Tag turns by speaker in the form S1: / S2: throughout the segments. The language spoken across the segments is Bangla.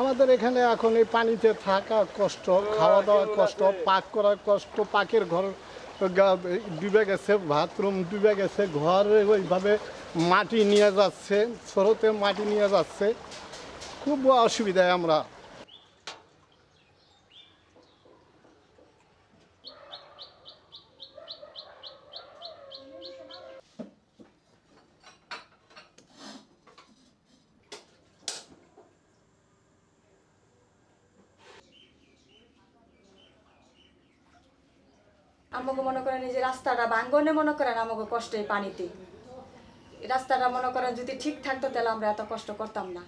S1: আমাদের এখানে এখন এই পানিতে থাকা কষ্ট খাওয়া দাওয়া কষ্ট, পাক করার কষ্ট, পাকের ঘর ডুবে গেছে, বাথরুম ডুবে গেছে, ঘরে ওইভাবে মাটি নিয়ে যাচ্ছে, স্রোতে মাটি নিয়ে যাচ্ছে। খুব অসুবিধায় আমরা।
S2: আমাকে মনে করেন এই যে রাস্তাটা ভাঙ্গনে মনে করেন আমাকে কষ্ট এই পানিতে রাস্তাটা মনে করেন যদি ঠিক থাকতো তাহলে আমরা এত কষ্ট করতাম না।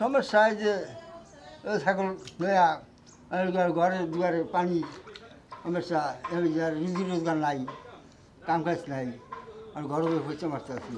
S3: সমস্যা যে ছাগল লয়া ঘর- দুয়ারে পানি আর রুজি রোজগার নাই, কাম কাজ নাই, আর ঘরে বসে মারতে আছি